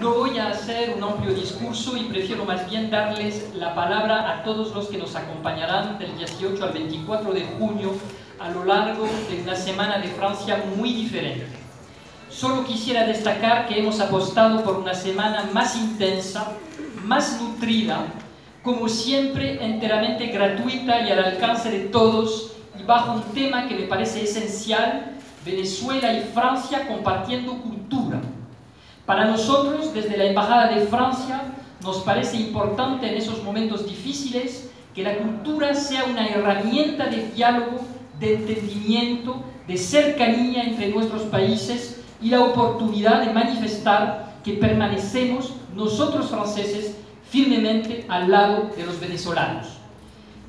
No voy a hacer un amplio discurso y prefiero más bien darles la palabra a todos los que nos acompañarán del 18 al 24 de junio a lo largo de una semana de Francia muy diferente. Solo quisiera destacar que hemos apostado por una semana más intensa, más nutrida, como siempre enteramente gratuita y al alcance de todos y bajo un tema que me parece esencial, Venezuela y Francia compartiendo cultura para nosotros, desde la Embajada de Francia, nos parece importante en esos momentos difíciles que la cultura sea una herramienta de diálogo, de entendimiento, de cercanía entre nuestros países y la oportunidad de manifestar que permanecemos nosotros franceses firmemente al lado de los venezolanos.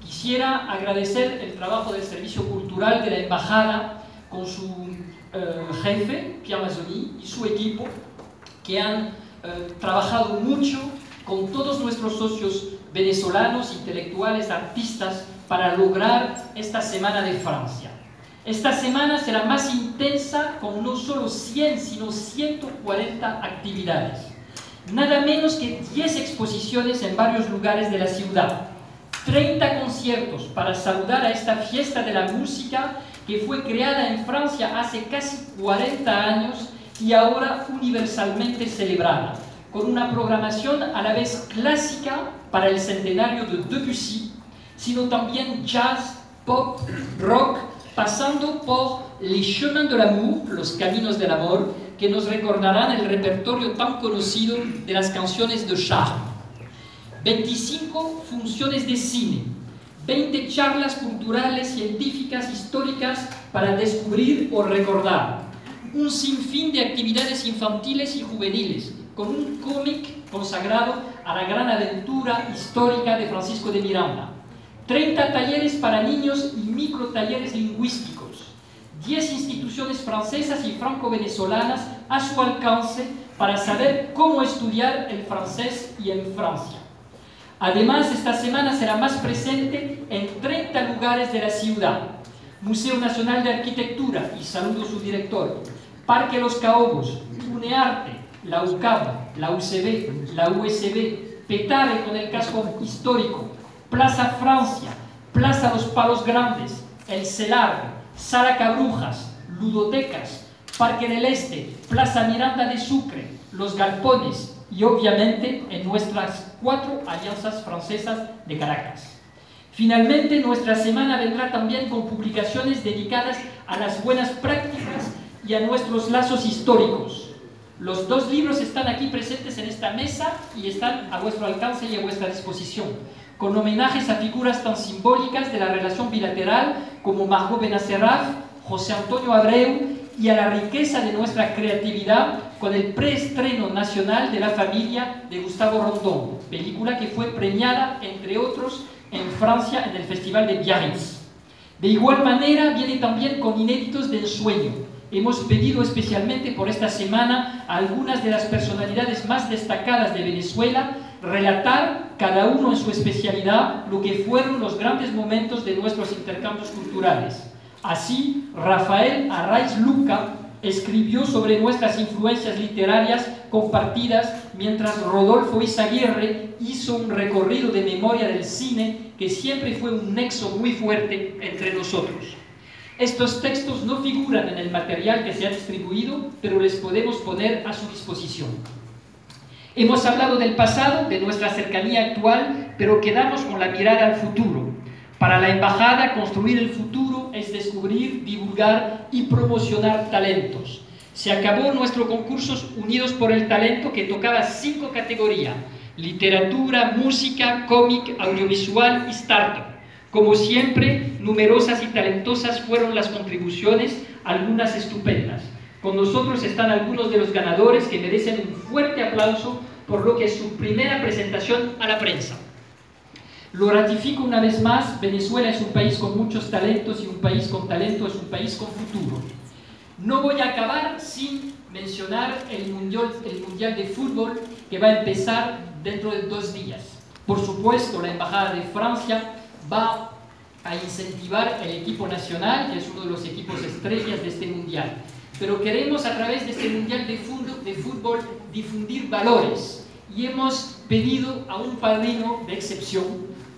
Quisiera agradecer el trabajo del Servicio Cultural de la Embajada con su eh, jefe, Pierre Mazzoni, y su equipo, que han eh, trabajado mucho con todos nuestros socios venezolanos, intelectuales, artistas, para lograr esta Semana de Francia. Esta semana será más intensa con no solo 100, sino 140 actividades. Nada menos que 10 exposiciones en varios lugares de la ciudad. 30 conciertos para saludar a esta fiesta de la música que fue creada en Francia hace casi 40 años y ahora universalmente celebrada, con una programación a la vez clásica para el centenario de Debussy, sino también jazz, pop, rock, pasando por Les Chemins de l'Amour, los caminos del amor, que nos recordarán el repertorio tan conocido de las canciones de Charles. 25 funciones de cine, 20 charlas culturales, científicas, históricas para descubrir o recordar, un sinfín de actividades infantiles y juveniles, con un cómic consagrado a la gran aventura histórica de Francisco de Miranda, 30 talleres para niños y micro talleres lingüísticos, 10 instituciones francesas y franco-venezolanas a su alcance para saber cómo estudiar el francés y en Francia. Además, esta semana será más presente en 30 lugares de la ciudad. Museo Nacional de Arquitectura, y saludo a su director, Parque Los Caobos, UNEARTE, la UCAB, la UCB, la USB, Petare con el casco histórico, Plaza Francia, Plaza Los Palos Grandes, El Celar, Sala Cabrujas, Ludotecas, Parque del Este, Plaza Miranda de Sucre, Los Galpones y obviamente en nuestras cuatro alianzas francesas de Caracas. Finalmente, nuestra semana vendrá también con publicaciones dedicadas a las buenas prácticas a nuestros lazos históricos. Los dos libros están aquí presentes en esta mesa y están a vuestro alcance y a vuestra disposición, con homenajes a figuras tan simbólicas de la relación bilateral como Margot Benacerraf, José Antonio Abreu y a la riqueza de nuestra creatividad con el preestreno nacional de la familia de Gustavo Rondón, película que fue premiada, entre otros, en Francia en el Festival de Biarritz. De igual manera, viene también con inéditos del sueño, hemos pedido especialmente por esta semana a algunas de las personalidades más destacadas de Venezuela relatar, cada uno en su especialidad, lo que fueron los grandes momentos de nuestros intercambios culturales. Así, Rafael Arraiz Luca escribió sobre nuestras influencias literarias compartidas, mientras Rodolfo Izaguirre hizo un recorrido de memoria del cine que siempre fue un nexo muy fuerte entre nosotros. Estos textos no figuran en el material que se ha distribuido, pero les podemos poner a su disposición. Hemos hablado del pasado, de nuestra cercanía actual, pero quedamos con la mirada al futuro. Para la embajada, construir el futuro es descubrir, divulgar y promocionar talentos. Se acabó nuestro concurso Unidos por el Talento que tocaba cinco categorías, literatura, música, cómic, audiovisual y startup. Como siempre, numerosas y talentosas fueron las contribuciones, algunas estupendas. Con nosotros están algunos de los ganadores que merecen un fuerte aplauso por lo que es su primera presentación a la prensa. Lo ratifico una vez más, Venezuela es un país con muchos talentos y un país con talento es un país con futuro. No voy a acabar sin mencionar el mundial, el mundial de Fútbol que va a empezar dentro de dos días. Por supuesto, la Embajada de Francia va a incentivar el equipo nacional, que es uno de los equipos estrellas de este mundial. pero queremos a través de este Mundial de Fútbol, de fútbol difundir valores. Y hemos pedido a un padrino de excepción,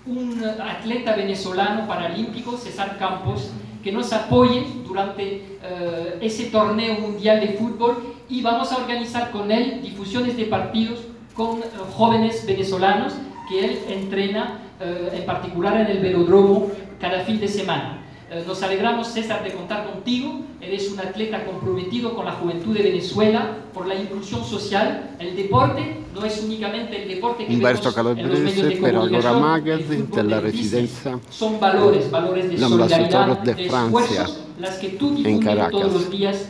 un atleta venezolano paralímpico, César Campos, que nos apoye durante eh, ese torneo mundial de fútbol. Y vamos a organizar con él difusiones de partidos con eh, jóvenes venezolanos que él entrena eh, en particular en el velodromo cada fin de semana. Eh, nos alegramos, César, de contar contigo. Eres un atleta comprometido con la juventud de Venezuela por la inclusión social. El deporte no es únicamente el deporte que Umberto vemos en los medios de comunicación, Magazine del business. residenza Son valores, valores de solidaridad, de de esfuerzos, las que tú difundes todos los días